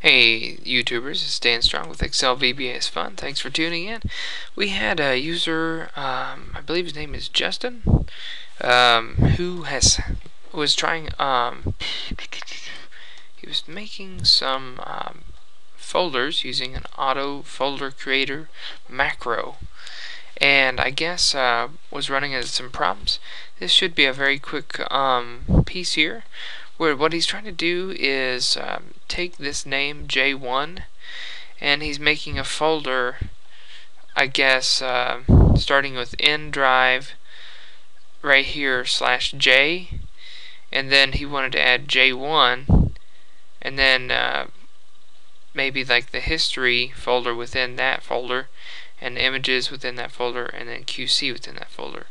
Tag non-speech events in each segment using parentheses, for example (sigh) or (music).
Hey YouTubers, it's Dan Strong with Excel VBA Is Fun. Thanks for tuning in. We had a user, um, I believe his name is Justin, um, who has was trying. Um, he was making some um, folders using an auto folder creator macro, and I guess uh, was running into some problems. This should be a very quick um, piece here where what he's trying to do is um, take this name J1 and he's making a folder I guess uh, starting with N drive right here slash J and then he wanted to add J1 and then uh, maybe like the history folder within that folder and images within that folder and then QC within that folder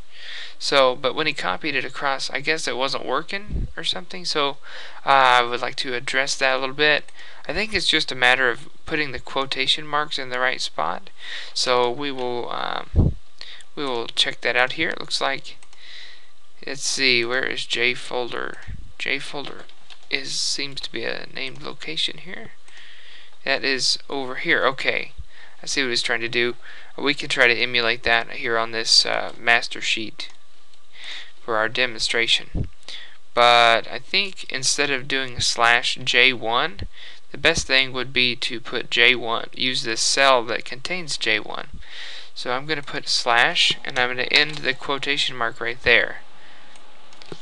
so, but when he copied it across, I guess it wasn't working or something. So, uh, I would like to address that a little bit. I think it's just a matter of putting the quotation marks in the right spot. So we will um, we will check that out here. It looks like let's see where is J folder. J folder is seems to be a named location here. That is over here. Okay, I see what he's trying to do. We can try to emulate that here on this uh, master sheet for our demonstration. But I think instead of doing slash J1, the best thing would be to put J1, use this cell that contains J1. So I'm going to put slash, and I'm going to end the quotation mark right there.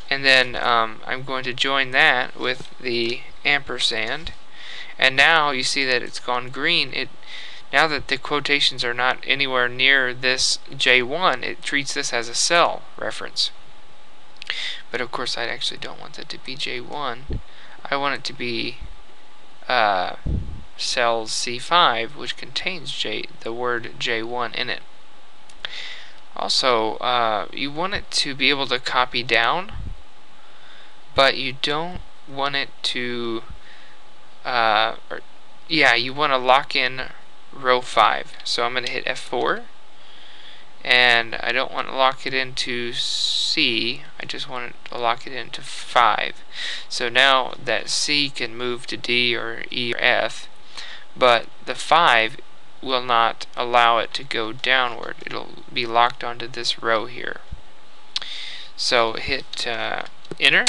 And then um, I'm going to join that with the ampersand. And now you see that it's gone green. It now that the quotations are not anywhere near this J1, it treats this as a cell reference. But of course, I actually don't want that to be J1. I want it to be uh, cell C5, which contains J, the word J1 in it. Also, uh, you want it to be able to copy down, but you don't want it to, uh, or, yeah, you want to lock in row 5. So I'm going to hit F4 and I don't want to lock it into C I just want to lock it into 5 so now that C can move to D or E or F but the 5 will not allow it to go downward. It'll be locked onto this row here. So hit uh, enter.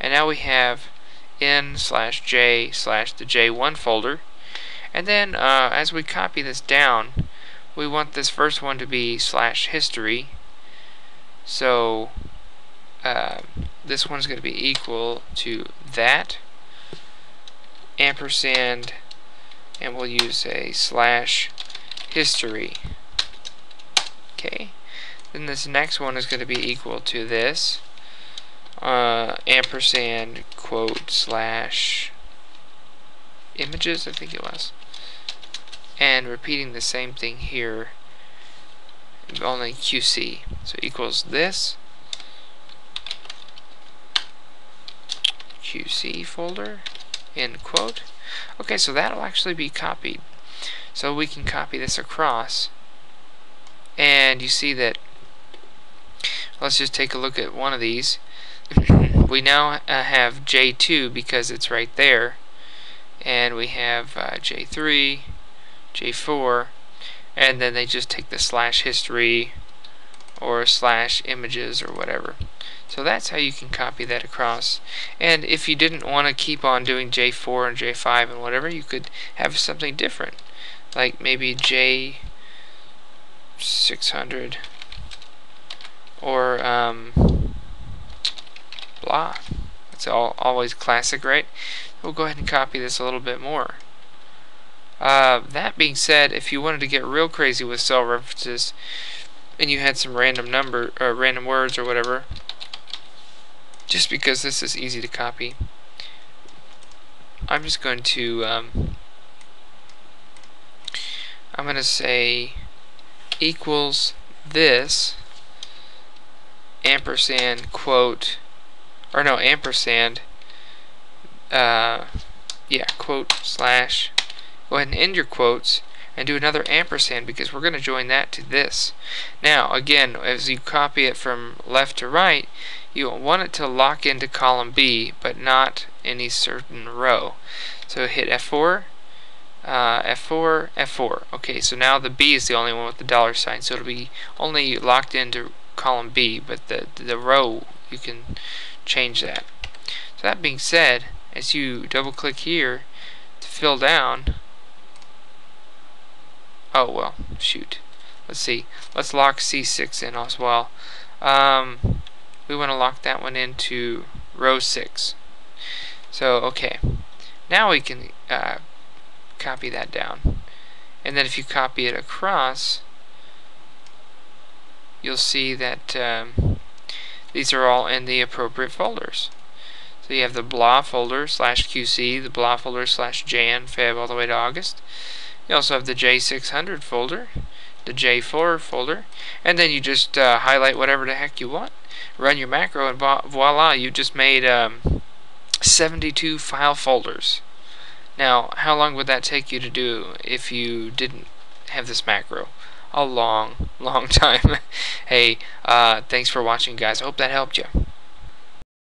And now we have N slash J slash the J1 folder. And then uh, as we copy this down we want this first one to be slash history. So uh, this one's going to be equal to that ampersand and we'll use a slash history. Okay. Then this next one is going to be equal to this uh, ampersand quote slash images I think it was and repeating the same thing here only QC so equals this QC folder end quote. Okay so that'll actually be copied. So we can copy this across. And you see that let's just take a look at one of these. (laughs) We now uh, have J2 because it's right there. And we have uh, J3 J4 and then they just take the slash history or slash images or whatever. So that's how you can copy that across. And if you didn't want to keep on doing J4 and J5 and whatever, you could have something different. Like maybe J600 or um, blah. It's all always classic, right? We'll go ahead and copy this a little bit more. Uh, that being said, if you wanted to get real crazy with cell references, and you had some random number, or uh, random words or whatever, just because this is easy to copy, I'm just going to, um, I'm going to say equals this ampersand quote, or no, ampersand, uh, yeah, quote slash go ahead and end your quotes and do another ampersand because we're going to join that to this. Now, again, as you copy it from left to right, you want it to lock into column B, but not any certain row. So hit F4, uh, F4, F4. Okay, so now the B is the only one with the dollar sign, so it'll be only locked into column B, but the the row you can change that. So that being said, as you double click here to fill down, oh well, shoot. Let's see. Let's lock C6 in as well. Um, we want to lock that one into row 6. So, okay. Now we can uh, copy that down. And then if you copy it across, you'll see that um, these are all in the appropriate folders. So you have the blah folder slash QC, the blah folder slash Jan, Feb, all the way to August. You also have the J600 folder, the J4 folder, and then you just uh, highlight whatever the heck you want, run your macro, and voila, you just made um, 72 file folders. Now, how long would that take you to do if you didn't have this macro? A long, long (laughs) time. hey, uh, thanks for watching, guys. I hope that helped you.